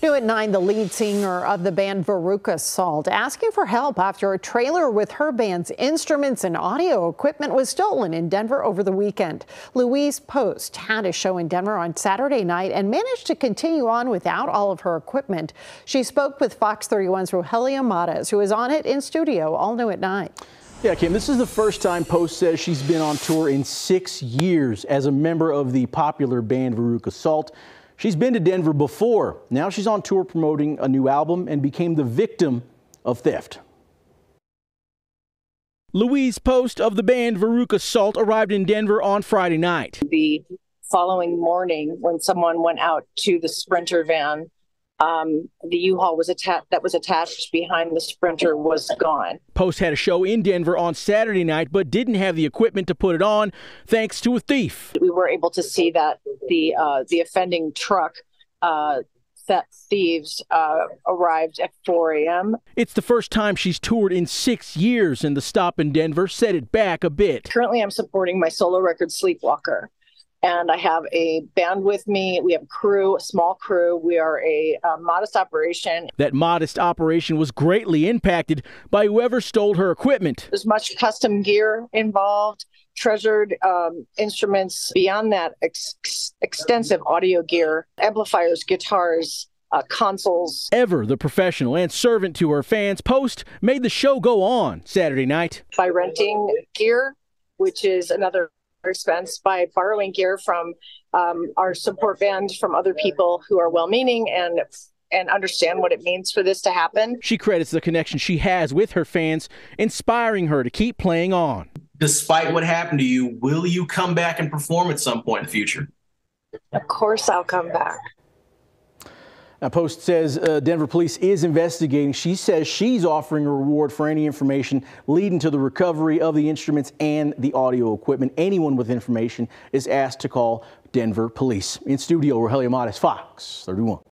New at 9, the lead singer of the band Veruca Salt asking for help after a trailer with her band's instruments and audio equipment was stolen in Denver over the weekend. Louise Post had a show in Denver on Saturday night and managed to continue on without all of her equipment. She spoke with Fox 31's Rogelio Mares, who is on it in studio all new at 9. Yeah, Kim, this is the first time Post says she's been on tour in six years as a member of the popular band Veruca Salt. She's been to Denver before. Now she's on tour promoting a new album and became the victim of theft. Louise Post of the band Veruca Salt arrived in Denver on Friday night. The following morning, when someone went out to the Sprinter van um, the U-Haul was attached that was attached behind the Sprinter was gone. Post had a show in Denver on Saturday night, but didn't have the equipment to put it on, thanks to a thief. We were able to see that the uh, the offending truck. Uh, that thieves uh, arrived at 4 a.m. It's the first time she's toured in six years, and the stop in Denver set it back a bit. Currently, I'm supporting my solo record, Sleepwalker and I have a band with me. We have a crew, a small crew. We are a, a, modest operation. That modest operation was greatly impacted by whoever stole her equipment. There's much custom gear involved, treasured um, instruments. Beyond that, ex- extensive audio gear, amplifiers, guitars. Uh, consoles. Ever the professional and servant to her fans, Post made the show go on Saturday night. By renting gear, which is another expense by borrowing gear from um, our support band from other people who are well-meaning and and understand what it means for this to happen. She credits the connection she has with her fans, inspiring her to keep playing on. Despite what happened to you, will you come back and perform at some point in the future? Of course, I'll come back. Now, Post says uh, Denver police is investigating. She says she's offering a reward for any information leading to the recovery of the instruments and the audio equipment. Anyone with information is asked to call Denver police. In studio, Rogelio Mares, Fox 31.